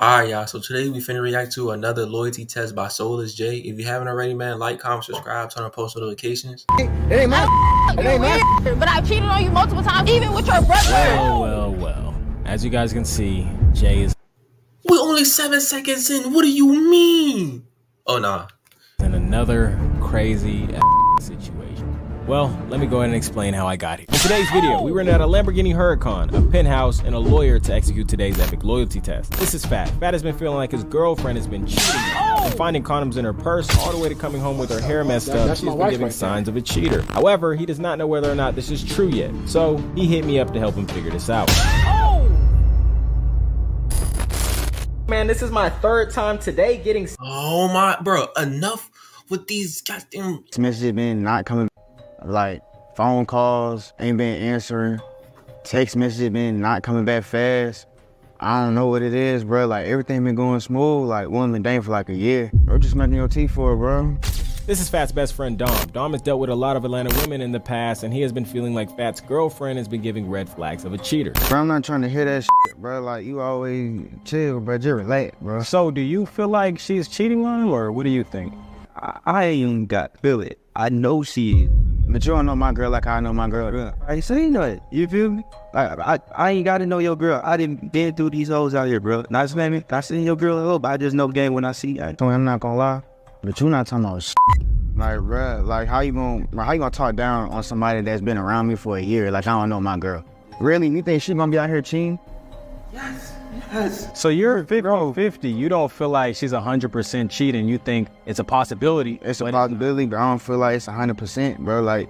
Alright, y'all. So today we finna react to another loyalty test by Soulless J. If you haven't already, man, like, comment, subscribe, turn on post notifications. It ain't my. It ain't my. But I've cheated on you multiple times, even with your brother. Well, well, well. As you guys can see, Jay is We're only seven seconds in. What do you mean? Oh nah. in another crazy situation. Well, let me go ahead and explain how I got here. In today's video, we rented out a Lamborghini Huracan, a penthouse, and a lawyer to execute today's epic loyalty test. This is Fat. Fat has been feeling like his girlfriend has been cheating on him, from finding condoms in her purse all the way to coming home with her hair messed up. She's been giving signs of a cheater. However, he does not know whether or not this is true yet. So he hit me up to help him figure this out. Oh! Man, this is my third time today getting Oh my, bro. Enough with these goddamn. messages been not coming like phone calls ain't been answering text messages been not coming back fast i don't know what it is bro like everything been going smooth like one been dang for like a year bro just making your teeth for it bro This is Fat's best friend Dom. Dom has dealt with a lot of Atlanta women in the past, and he has been feeling like Fat's girlfriend has been giving red flags of a cheater. bro i'm not trying to hear that shit, bro like you always chill bro just relax bro So, do you feel like she's cheating on him, or what do you think? I, I ain't even got feel it. I know she is. But you don't know my girl like i know my girl bro. I ain't saying that. You feel me? Like, I, I ain't got to know your girl. I didn't been through these hoes out here, bro. Not saying me. I seen your girl a little, but I just know game when I see her. So i'm not gonna lie but you not talking about shit. like bro like how you gonna how you gonna talk down on somebody that's been around me for a year like i don't know my girl really you think she gonna be out here cheating So you're 50 50. You don't feel like she's 100% cheating. You think it's a possibility. It's a possibility, but I don't feel like it's hundred percent, bro. Like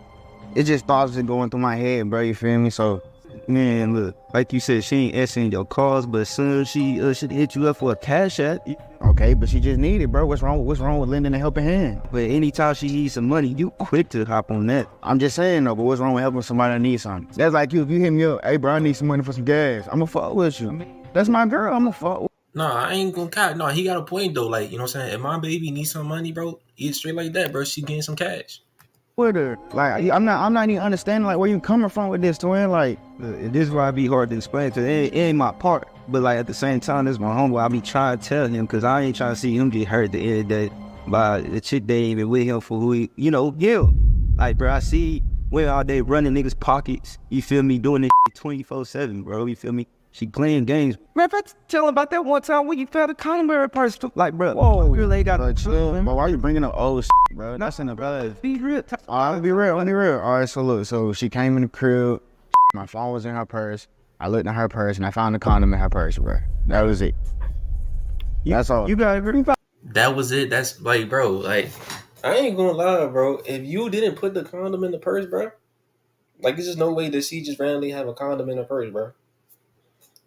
it just thoughts are going through my head, bro. You feel me? So Man, look, like you said, she ain't answering your calls, but soon she uh, should hit you up for a cash app, okay, but she just needed, bro. What's wrong? What's wrong with lending a helping hand? but anytime she needs some money, you quick to hop on that. I'm just saying though, but what's wrong with helping somebody that needs something? That's like you. If you hit me up, hey, bro, I need some money for some gas. I'ma fuck with you. That's my girl. I'ma fuck. With. Nah, I ain't gonna cap. No, he got a point though. Like, you know what I'm saying? If my baby needs some money, bro, eat straight like that, bro. She getting some cash. With her, like I'm not, I'm not even understanding like where you coming from with this, twin. Like, Uh, this is why I be hard to explain to. It ain't, it ain't my part, but like at the same time, this my homeboy. I be trying to tell him because I ain't trying to see him get hurt at the end of the day by the chick they ain't even with him for who he, you know, yeah. Like, bro, I see women all day running niggas' pockets. You feel me? Doing this 24 7, bro. You feel me? She playing games. Man, if I tell him about that one time when you found a condom in her purse, like, bro, whoa, girl ain't got a chill. But why are you bringing up old shit, bro? That's in the bro. Be real. All right, be real, let me real. All right, so look, so she came in the crib. My phone was in her purse. I looked in her purse and I found a condom in her purse, bro. That was it. That's all. You gotta agree. That was it. That's like, bro, like, I ain't gonna lie, bro. If you didn't put the condom in the purse, bro, like, there's just no way that she just randomly have a condom in her purse, bro.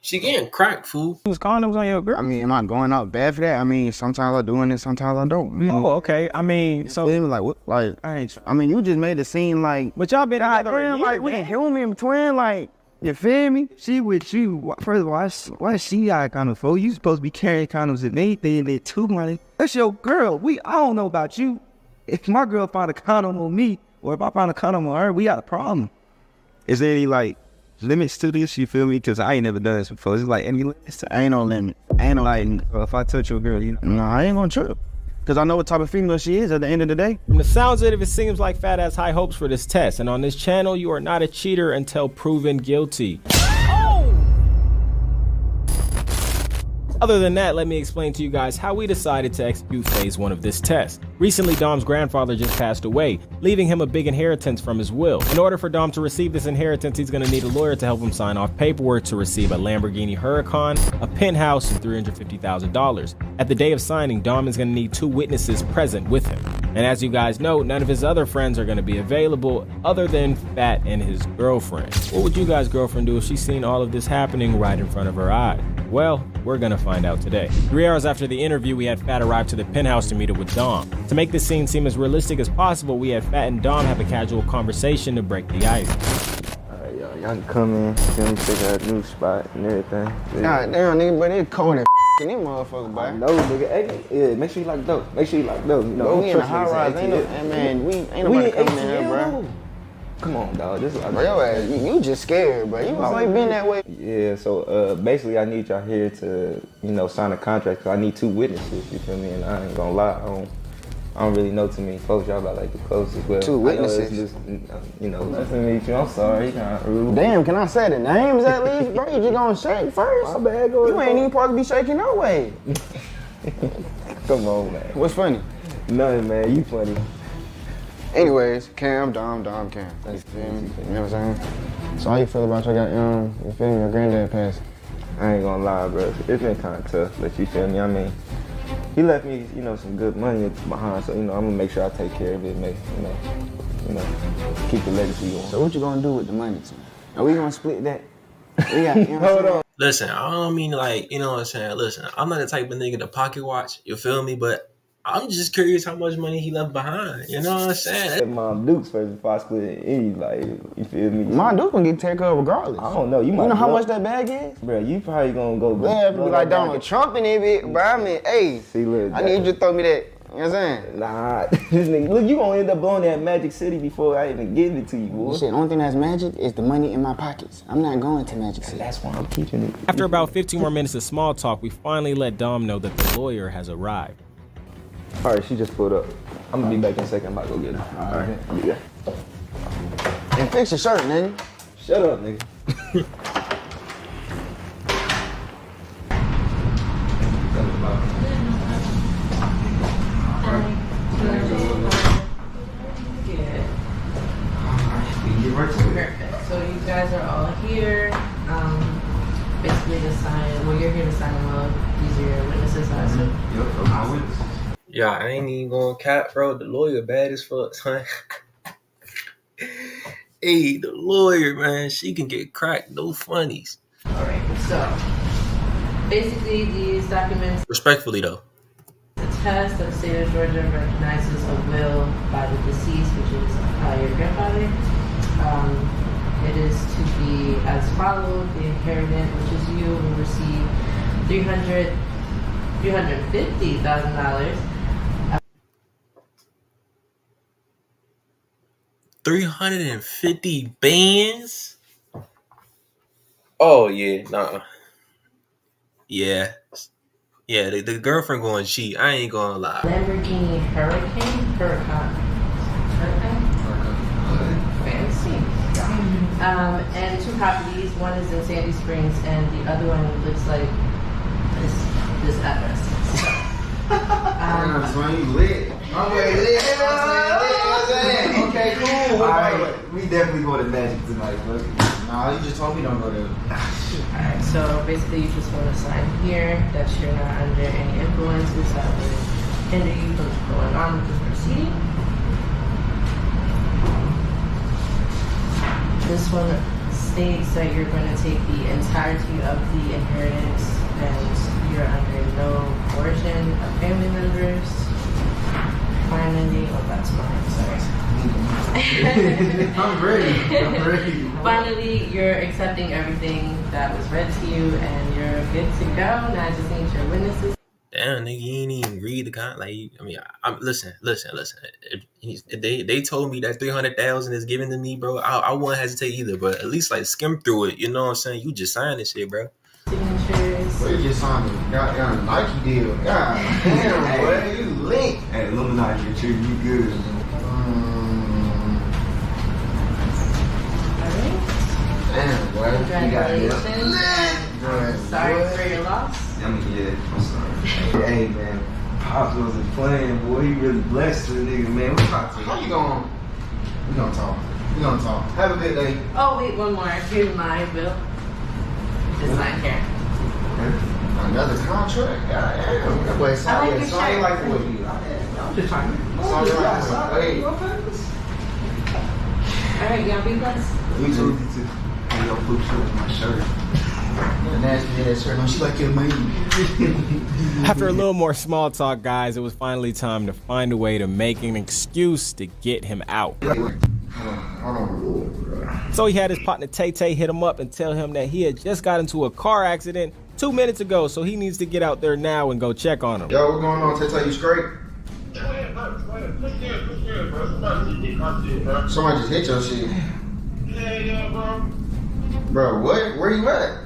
She getting cracked, fool. Use condoms on your girl. I mean, am I going out bad for that? I mean, sometimes I'm doing it, sometimes I don't. Oh, okay. I mean, so So like, what? Like, I ain't. I mean, you just made it seem like, But y'all been God together a damn, year, like we man. human twin, like, you feel me? She with you. Wh- First of all, why, s- why she got condoms for? You supposed to be carrying condoms if anything. They too money. That's your girl. We I don't know about you. If my girl found a condom on me, or if I found a condom on her, we got a problem. Is there any like limits to this? You feel me? Because I ain't never done this before. It's like any limits. Ain't no limit. Ain't no Like uh, if I touch your girl, you know. No, I ain't gonna trip. Cause I know what type of female she is at the end of the day. From the sounds of it, it seems like Fat has high hopes for this test, and on this channel, you are not a cheater until proven guilty. Other than that, let me explain to you guys how we decided to execute phase one of this test. Recently, Dom's grandfather just passed away, leaving him a big inheritance from his will. In order for Dom to receive this inheritance, he's gonna need a lawyer to help him sign off paperwork to receive a Lamborghini Huracan, a penthouse, and $350,000. At the day of signing, Dom is gonna need two witnesses present with him. And as you guys know, none of his other friends are gonna be available other than Fat and his girlfriend. What would you guys' girlfriend do if she seen all of this happening right in front of her eyes? Well, we're gonna find out today. Three hours after the interview, we had Fat arrive to the penthouse to meet up with Dom. To make this scene seem as realistic as possible, we had Fat and Dom have a casual conversation to break the ice. Alright, y'all, y'all can come in, feel me, check out a new spot and everything. God damn, nigga, but it's cold and in them motherfucker, boy. No, nigga, hey, yeah, make sure you lock the door. Make sure you lock the door. You know, Bro, we in the high niggas rise, ain't no, man, we ain't We nobody in coming in here, bro. Though. Come on, dog. This is Bro, your ass, you, you just scared, bro. You always been that way. Yeah, so uh, basically, I need y'all here to, you know, sign a contract. Cause I need two witnesses. You feel me? And I ain't gonna lie, I don't, I don't really know too many folks. Y'all about like the closest. Well, Two I know it's witnesses? Just, you know, nice to meet you. I'm sorry, kind of rude. Damn, can I say the names at least, bro? You just gonna shake first? My bad, go You ahead. ain't even supposed to be shaking no way. Come on, man. What's funny? Nothing, man. You funny. Anyways, Cam, Dom, Dom, Cam. You feel me? You know what I'm saying? So how you feel about your goddamn, um, you feel me, your granddad passing? I ain't gonna lie, bro. It's been kind of tough, but you feel me? I mean, he left me, you know, some good money behind, so you know, I'm gonna make sure I take care of it, make, you know, you know, keep the legacy going. So what you gonna do with the money, Tim? Are we gonna split that? Yeah, got, you know what I'm? Listen, I don't mean like, you know what I'm saying? Listen, I'm not the type of nigga to pocket watch, you feel me? But I'm just curious how much money he left behind. You know what I'm saying? Let Mom Dukes first if I split any, like, you feel me? My dude gonna get taken care regardless. I don't know. You You might know how much that bag is? Bro, you probably gonna go. Yeah, blow be like Donald bag. Trump in it, bit, bro. I mean, hey, See, look. I need you to throw me that. You know what I'm saying? Nah, this nigga. Look, you gonna end up blowing that Magic City before I even give it to you, boy. Shit, the only thing that's magic is the money in my pockets. I'm not going to Magic City. That's why I'm keeping it. After about 15 more minutes of small talk, we finally let Dom know that the lawyer has arrived. All right, she just pulled up. I'm gonna be back in a second. I'm about to go get her. All right. There. And fix your shirt, nigga. Shut up, nigga. Yeah, I ain't even going to cap, bro. The lawyer bad as fuck, son. hey, the lawyer, man, she can get cracked. No funnies. All right, so basically these documents. Respectfully, though. The test of state of Georgia recognizes a will by the deceased, which is uh, your grandfather. Um, it is to be as follows: the inheritance, which is you, will receive 300 $350,000 350 bands? Oh, yeah, nah. Yeah. Yeah, the, the girlfriend going cheat. I ain't gonna lie. Lamborghini Hurricane? Huracan. Huracan? Fancy. Um, and two properties. One is in Sandy Springs, and the other one looks like this this address. um, son, you lit. Okay, cool. All right, we definitely go to Magic tonight, bro. Nah, you just told me don't go there. So basically you just want to sign here that you're not under any influences that would hinder you from going on with this proceeding. This one states that you're going to take the entirety of the inheritance and you're under no coercion of family members. Finally, oh that's mine, sorry. I'm ready. I'm ready. Finally, you're accepting everything that was read to you and you're good to go. Now I just need your witnesses. Damn, nigga, you ain't even read the con. Like, I mean, I, I'm listen, listen, listen. If, he's, if they they told me that three hundred thousand is given to me, bro. I, I wouldn't hesitate either. But at least like skim through it. You know what I'm saying? You just sign this shit, bro. Signatures. Boy, you just signed a goddamn Nike deal. God damn, boy, you lit. Hey, Illuminati, you treat you good. Mm, damn, boy, you got. Congratulations. and I'm sorry for your loss. I mean, yeah, I'm sorry. hey, man, Pops wasn't playing, boy. He really blessed the nigga, man. We about to How you going? We gonna talk. We gonna talk. Have a good day. Oh, wait, one more. Here's my bill. Just sign here. Another contract. God damn. That boy I like your shirt. like the way you. I'm just trying. Sound like the way. Alright, y'all be blessed. We too. Hey, yo, put you in my shirt. Nasty ass shirt. No, she like your money. After a little more small talk, guys, it was finally time to find a way to make an excuse to get him out. So he had his partner Tay Tay hit him up and tell him that he had just got into a car accident two minutes ago, so he needs to get out there now and go check on him. Yo, what's going on? Tay Tay? you straight? Somebody just hit your shit. Yeah, yeah, bro. Bro, what? Where you at?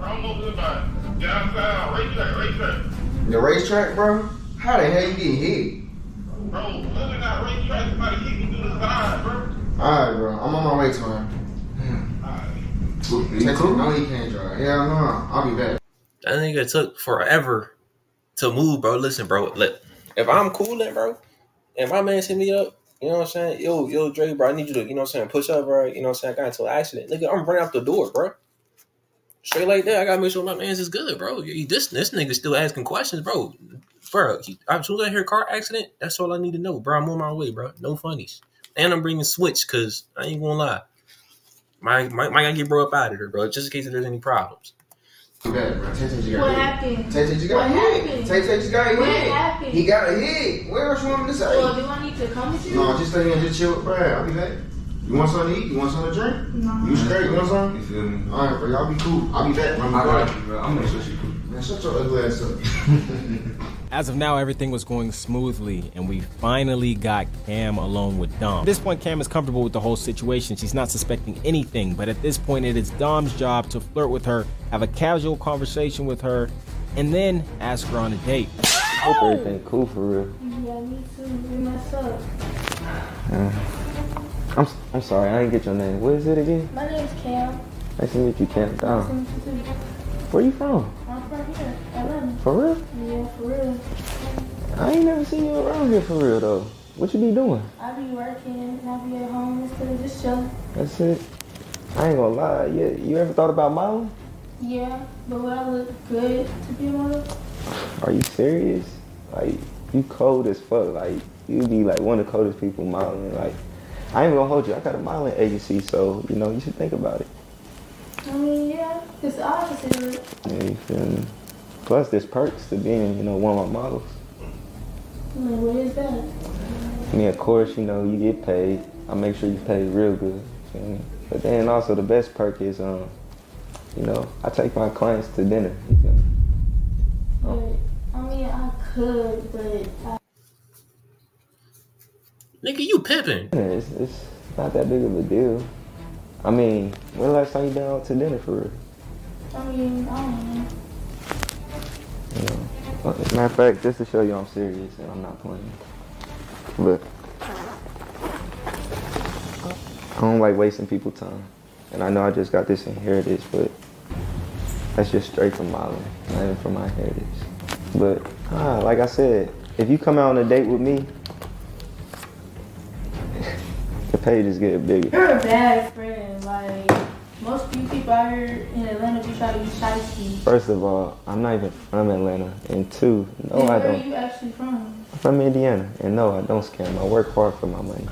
I'm over by downtown racetrack, racetrack. The racetrack, bro? How the hell you getting hit? Bro, at that racetrack. Somebody kicked me through the side, bro. Alright, bro. I'm on my way to him. Text cool? No, he can't drive. Hell no. I'll be back. That nigga took forever to move, bro. Listen, bro. Look, if I'm cooling, bro, and my man hit me up, you know what I'm saying? Yo, yo, Dre, bro, I need you to, you know what I'm saying, push up, bro. You know what I'm saying? I got into an accident. Nigga, I'm running out the door, bro. Straight like that. I gotta make sure my man's is good, bro. This this nigga still asking questions, bro. Bro, as soon as I hear car accident, that's all I need to know, bro. I'm on my way, bro. No funnies. And I'm bringing switch, cause I ain't gonna lie. My my, my gotta get bro up out of here, bro. Just in case if there's any problems. Be back, bro. Tay Tay just got What hit. happened? Tay Tay just got What hit. happened? Tay Tay just got What happened? He got a hit. What else you want me to say? Well, do I need to come with you? No, just stay here and just chill with Brad. I'll be back. You want something to eat? You want something to drink? No. You straight? You want something? You feel me? Alright, bro. Y'all be cool. I'll be back. bro. I'm, I'm gonna make sure she cool. Man, shut your ugly ass up. As of now, everything was going smoothly, and we finally got Cam alone with Dom. At this point, Cam is comfortable with the whole situation. She's not suspecting anything, but at this point, it is Dom's job to flirt with her, have a casual conversation with her, and then ask her on a date. I Hope everything cool for real. Yeah, me too. We messed up. I'm I'm sorry, I didn't get your name. What is it again? My name's Cam. Nice to meet you, Cam. Nice to meet you too. Where are you from? I'm from here, Atlanta. For real? Yeah, for real. I ain't never seen you around here for real though. What you be doing? I be working and I be at home instead of just chilling. That's it. I ain't gonna lie. You, you ever thought about modeling? Yeah, but would I look good to be a model? Are you serious? Like you cold as fuck. Like you'd be like one of the coldest people modeling. Like I ain't gonna hold you. I got a modeling agency, so you know you should think about it. I mean, yeah, it's opposite. Yeah, you feel me? Plus, there's perks to being, you know, one of my models. Like, what is that? I mean, of course, you know, you get paid. I make sure you paid real good. Feel me? But then also the best perk is, um, you know, I take my clients to dinner. You feel me? But, I mean, I could, but I, Nigga, you pimping. It's, it's not that big of a deal. I mean, when the last time you been out to dinner for real? I mean, I don't know. You know? Matter of fact, just to show you I'm serious and I'm not playing. Look. I don't like wasting people's time. And I know I just got this inheritance, but that's just straight from modeling, not even from my heritage. But ah, like I said, if you come out on a date with me, the page is getting bigger. You're a bad friend. Most of you people out here in Atlanta be trying to be shiesty. First of all, I'm not even from Atlanta. And two, no, and I don't. Where are you actually from? I'm from Indiana. And no, I don't scam. I work hard for my money.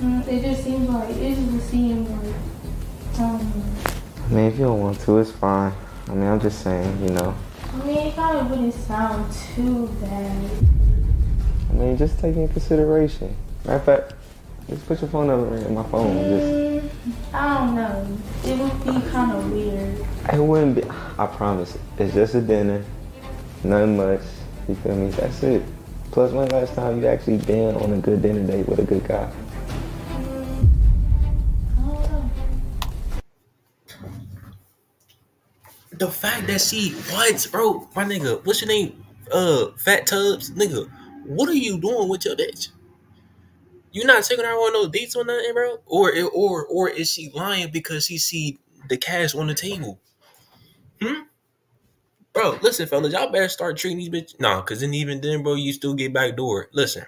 Mm, it just seems like, it just seems like, um, I mean, if you don't want to, it's fine. I mean, I'm just saying, you know. I mean, it probably wouldn't sound too bad. I mean, just take in consideration. Matter of fact, just put your phone number in my phone. Just, Mm, I don't know. It would be kind of weird. it wouldn't be. I promise. It's just a dinner. Nothing much. You feel me? That's it. Plus, when last time you actually been on a good dinner date with a good guy? Mm, I don't know. The fact that she what, bro, my nigga, what's your name? Uh, Fat Tubs, nigga. What are you doing with your bitch? You not taking her on no dates or nothing, bro? Or or or is she lying because she see the cash on the table? Hmm. Bro, listen, fellas, y'all better start treating these bitches. Nah, cause then even then, bro, you still get back door. Listen,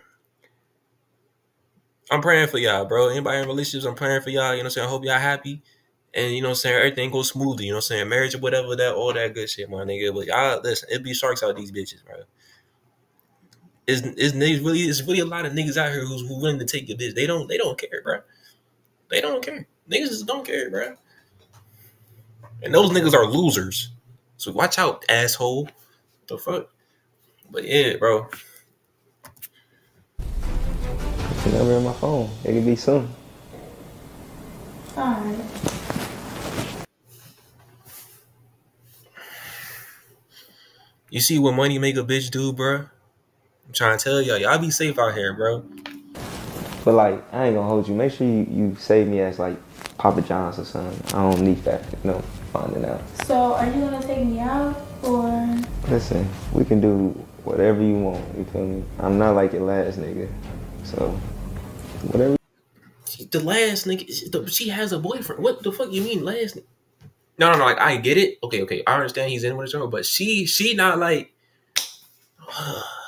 I'm praying for y'all, bro. Anybody in relationships, I'm praying for y'all. You know what I'm saying? I hope y'all happy. And you know what I'm saying? Everything goes smoothly. You know what I'm saying? Marriage or whatever, that all that good shit, my nigga. But y'all listen, it be sharks out these bitches, bro. Is is niggas really it's really a lot of niggas out here who's who willing to take your bitch. They don't they don't care, bro. They don't care. Niggas just don't care, bro. And those niggas are losers. So watch out, asshole. The fuck? But yeah, bro. Put your number in my phone. It could be soon. Alright. You see what money make a bitch do, bruh? I'm trying to tell y'all, y'all be safe out here, bro. But like, I ain't gonna hold you. Make sure you, you save me as like Papa John's or something. I don't need that, you know, finding out. So are you gonna take me out or Listen, we can do whatever you want. You feel me? I'm not like your last nigga, so whatever. She- The last nigga, she- the- she has a boyfriend. What the fuck you mean last? ni- No, no, no. Like I get it. Okay, okay. I understand he's in with a girl, but she, she not like.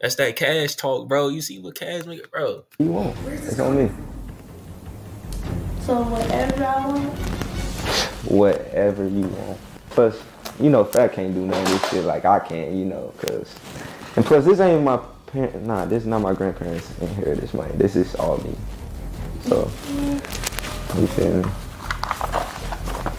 That's that cash talk, bro. You see what cash nigga, bro? You want? It's on me. so whatever I want? Whatever you want. Plus, you know, Fat can't do none of this shit like I can. You know, cause and plus this ain't my parent. Nah, this is not my grandparents inheritance money. This is all me. So you feel me?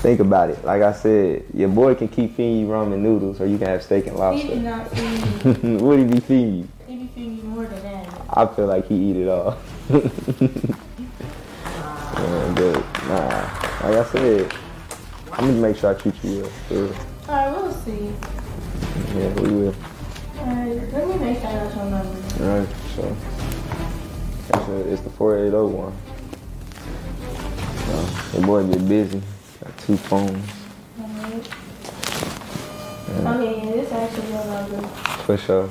Think about it. Like I said, your boy can keep feeding you ramen noodles, or you can have steak and He lobster. not feed me. what he be feeding you? He be feeding me more than that. I feel like he eat it all. Man, but nah, like I said, I'm gonna make sure I treat you well. Alright, we'll see. Yeah, we will. Alright, let me make sure I got your number. All right, so. It's the 4801. So, your boy get busy. Got two phones. Alright. Yeah, Okay, yeah, this actually your number. for sure.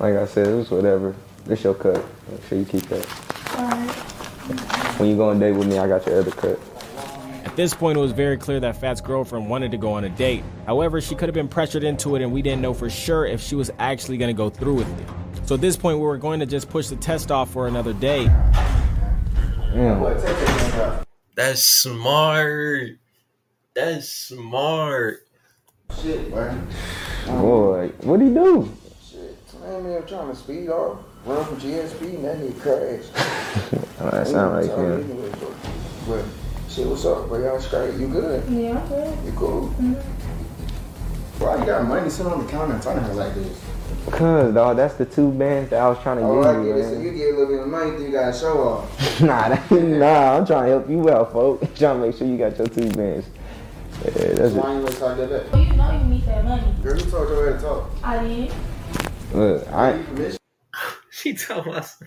Like I said, it was whatever. This your cut. Make sure you keep that. Alright. When you go on a date with me, I got your other cut. At this point, it was very clear that Fat's girlfriend wanted to go on a date. However, she could have been pressured into it, and we didn't know for sure if she was actually going to go through with it. So at this point, we were going to just push the test off for another day. That's smart. That's smart. Shit, man. Boy, what'd he do? Shit, man, man, I'm trying to speed off, run for GSP, and that nigga crashed. Oh, that sound like So, him. anyway, But, but shit, what's up, bro? Y'all straight? You good? Yeah, I'm good. You cool? Mm-hmm. Why you got money sitting on the counter in front of her like this? Cause dog, that's the two bands that I was trying to Oh, I get you, it. So you get a little bit of money, then you gotta show off. nah, that, nah, I'm trying to help you out, folks. trying to make sure you got your two bands. Yeah, that's Why it. you ain't talk that back? Well, you know you need that money. Girl, you told your way to talk. I did. Look, I She told us.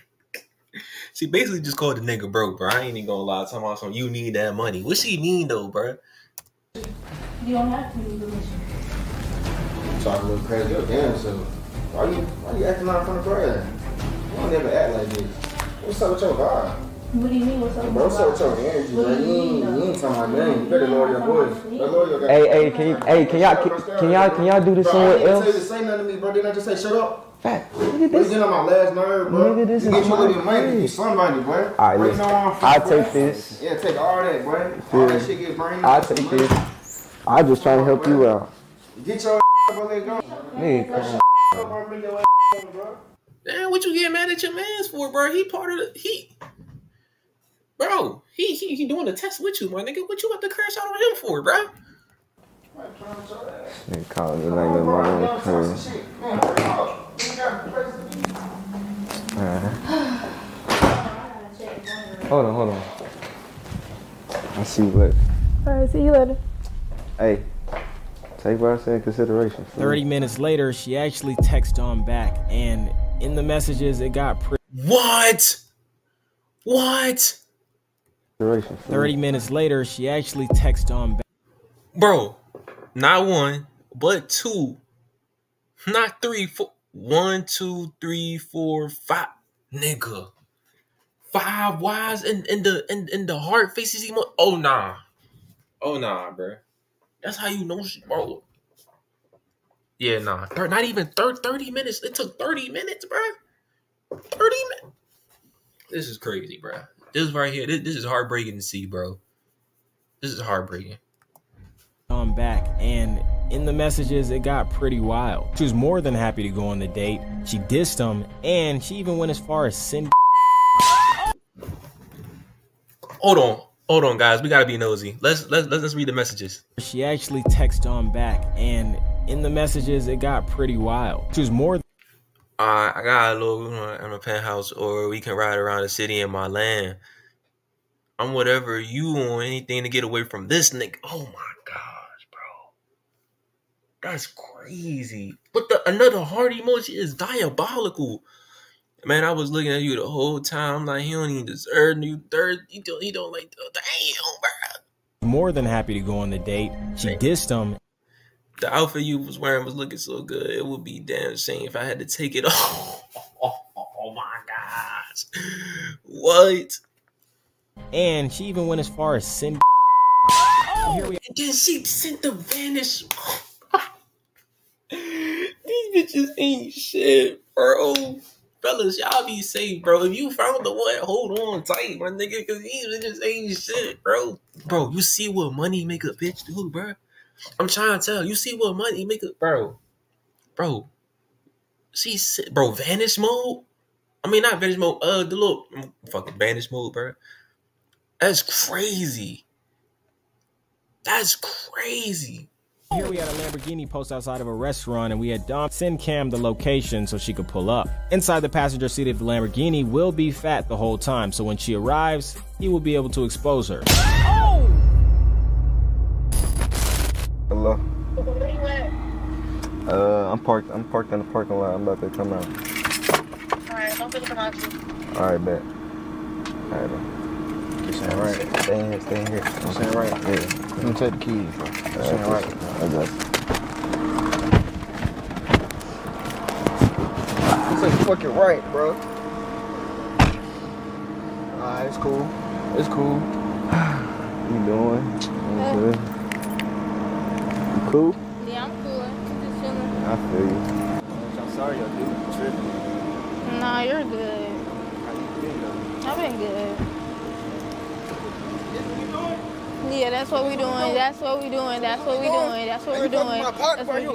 She basically just called the nigga broke, bro. I ain't even gonna lie. Talking about some, you need that money. What she mean though, bro? You don't have to need permission. Talk a little crazy. Yo, damn, so why you why you acting out in front of Brad? You don't never act like this. What's up with your vibe? What do you mean? What's up? Bro, what's up with your energy, What bro? do You you ain't, mean, you though? ain't talking about nothing. You better lower your voice. Lower your hey, hey, can you, hey, can y'all, can, can y'all, can y'all do this Bro, I somewhere didn't tell you to else? say nothing to me, bro. Didn't I just say shut up? Fat, look at Bro, you this. get on my last nerve, bro. Nigga, this you is get you a my little money, you somebody, boy. All right, Bro, listen. I'm from, I'll take this. Yeah, take all that, boy. Feel All that shit get brain. I'll take this. I'm just trying to help you out. Get your bro, let go. Nigga, come on. Bro, bring your on, bro. Damn, what you get mad at your man's for, bro? He part of the he, bro. He he he doing the test with you, my nigga. What you got to crash out on him for, bro? Nigga calling me like your mom crazy. Alright. Hold on, hold on. I see what. Alright, see you later. Hey, take what I said in consideration. fool. 30 minutes later, she actually texted on back, and in the messages, it got pretty. What? What? 30 minutes later, she actually texted on back. Bro, not one, but two, not three, four. One, two, three, four, five. Nigga. Five wise in, in the in, in the heart faces emo. Oh nah. Oh nah, bro. That's how you know she bro. Yeah, nah. Thir- not even thir- 30 minutes. It took 30 minutes, bro. 30 minutes. This is crazy, bro. This right here, this, this is heartbreaking to see, bro. This is heartbreaking. I'm back and in the messages it got pretty wild she was more than happy to go on the date she dissed him and she even went as far as send Hold on, hold on, guys. We gotta be nosy. Let's let's let's, let's read the messages. she actually texted on back and in the messages it got pretty wild she was more Uh, I got a little room in a penthouse, or we can ride around the city in my land. I'm whatever you want, anything to get away from this nigga. Oh my gosh, bro, that's crazy. But the another heart emoji is diabolical. Man, I was looking at you the whole time. Like he don't even deserve you. Third, he don't. He don't like. Damn, bro. More than happy to go on the date. She dissed him. The outfit you was wearing was looking so good. It would be damn shame if I had to take it off. Oh, my gosh. What? And she even went as far as send. Oh, and then she sent the vanish. These bitches ain't shit, bro. Fellas, y'all be safe, bro. If you found the one, hold on tight, my nigga, because these bitches ain't shit, bro. Bro, you see what money make a bitch do, bro? I'm trying to tell you. See what money make a bro, bro. See, bro, vanish mode. I mean, not vanish mode. Uh, the little fucking vanish mode, bro. That's crazy. That's crazy. Here we had a Lamborghini post outside of a restaurant, and we had Dom send Cam the location so she could pull up. Inside the passenger seat of the Lamborghini will be fat the whole time, so when she arrives, he will be able to expose her. Oh! Hello. Uh, I'm parked. I'm parked in the parking lot. I'm about to come out. Alright, don't forget to come out too. All right, bet. All right, bet. All right. Stay in here. Stay in here. I'm saying right. Yeah. I'm gonna take the keys, bro. I'm saying All right. I got you. I'm saying fucking right, bro. Alright, it's cool. It's cool. You doing? I'm good. You cool? Yeah, I'm cool. I'm just chilling. I feel you. I'm sorry, yo, dude. Tripping. Nah, you're good. How you been, though? I've been good. Yeah, that's what we doing. That's what we doing. That's what we doing. That's what we're doing. That's what you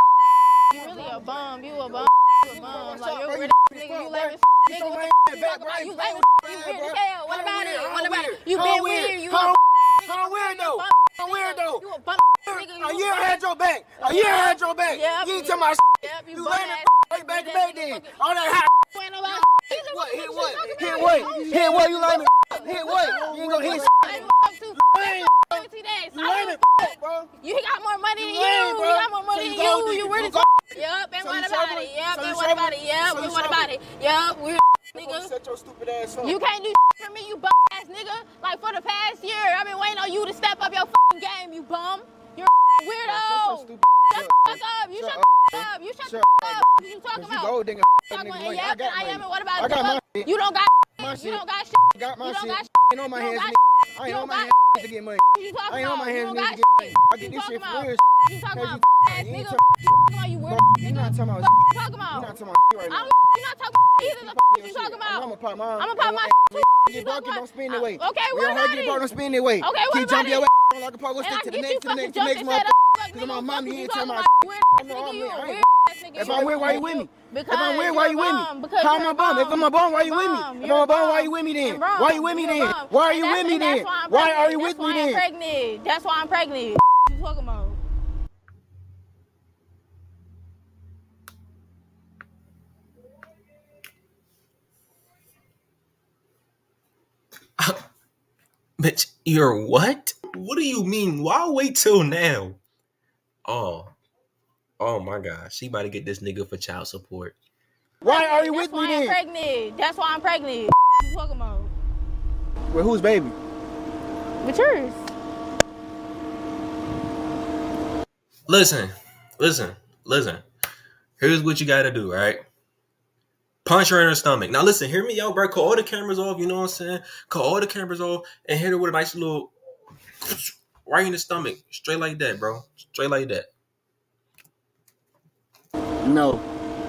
really a bum. You a bum. You a bum. Like you're a weird nigga. You lame as nigga. What the fuck about you? Lame you weird as hell. What about it? What about it? You been weird. You a weird though? How weird though? you a bum. A year had your back. A year had your back. Yep. You ain't about Yep, you lame right back in back then. All that hot Ain't what? Hit what? Hit what? Hit what? You as Hit what? You ain't gonna hit Ain't fuck too. lame. You I as don't bro. You got more money than You you. lame. You got more money So than you you. You You as gold Yup, and So what about it? Yup, and what about it? Yup, and you what about it? Yup, weird nigga. Set your stupid ass up. You can't do for me, you bum ass nigga. Like for the past year, I've been waiting on you to step up your fucking game, you bum. You're a weirdo. Shut the fuck up. You shut the fuck up. You shut the fuck up. What you talking you about? gold digger. Talking nigga about- money. yeah, I am. And what about I the got my shit. You don't got You don't got shit. Got my You don't shit. got Ain't on my You don't hands. I ain't on my hands to get money. What I ain't on my hands nigga, to get money. I get this shit for about? real. You talking about ass nigga? about you weird You not talking about you talking You not talking about right I'm now. you not talking about? either. The you talking about? I'ma pop mine. I'ma pop my get talking broke, don't about- spin their way. Uh, Okay, what about heart get it? broke, don't spin their way. Okay, what Keep about jumping your it? ass like a pole. Go And I stick to the next, to the next, to the next motherfucker. Up, fuck Cause my nigga. mom here tell my about, weird I know nigga, I'm you a I ain't- weird. If I'm a weird, why you with me? Because If I'm weird, why you with me? bum, because How am you're I bum? If I'm a bum, why you with me? If I'm a bum, why you with me then? Why you with me then? Why are you with me then? why are you with That's why me I'm then? pregnant. That's why I'm pregnant. What you talking about? Bitch, you're what? What do you mean? Why wait till now? Oh. Oh my God, She about to get this nigga for child support. Why are you That's with me why I'm then? pregnant. That's why I'm pregnant. What you talking about? Well, whose baby? But yours. Listen, listen, listen. Here's what you gotta do, right? Punch her in her stomach. Now listen, hear me out, bro. Call all the cameras off, you know what I'm saying? Call all the cameras off and hit her with a nice little right in the stomach. Straight like that, bro. Straight like that. No.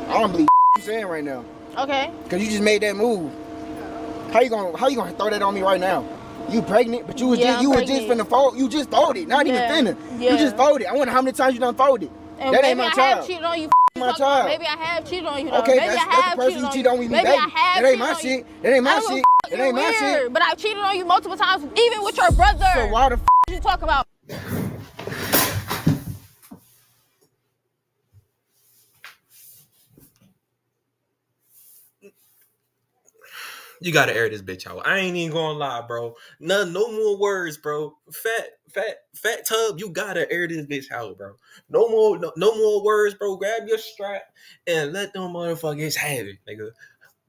I don't believe you're saying right now. Okay. Cause you just made that move. How you gonna how you gonna throw that on me right now? You pregnant, but you was Yeah, just I'm you was just pregnant. finna fold. You just folded, not Yeah, even finna. yeah. You just folded. I wonder how many times you done folded. And that maybe ain't my I child. have cheated on you. My child. Maybe I have cheated on you. Though. Okay, maybe that's, I that's have the person cheated you on cheat on me, Maybe baby. I have That ain't cheated my on shit. you. That ain't my don't shit. fuck That you ain't my weird, shit. But I've cheated on you multiple times, even with your brother. So why the f- you talk about? You gotta air this bitch out. I ain't even gonna lie, bro. No, no more words, bro. Fat, fat, fat tub. You gotta air this bitch out, bro. No more, no, no more words, bro. Grab your strap and let them motherfuckers have it, nigga.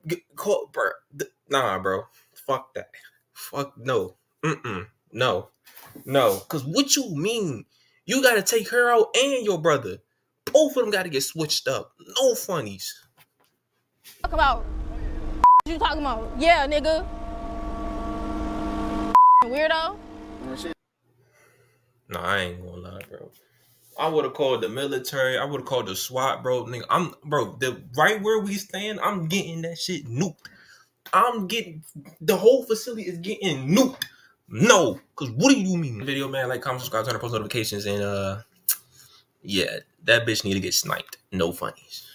Get bro. Nah, bro. Fuck that. Fuck no. Mm-mm. No. No. Cause what you mean? You gotta take her out and your brother. Both of them gotta get switched up. No funnies. Talk about you talking about? Yeah, nigga. Weirdo. No, I ain't gonna lie, bro. I would have called the military. I would have called the SWAT, bro. Nigga, I'm bro. The right where we stand, I'm getting that shit nuked. I'm getting the whole facility is getting nuked. No, cause what do you mean? Video man, like, comment, subscribe, turn on post notifications, and uh, yeah, that bitch need to get sniped. No funnies.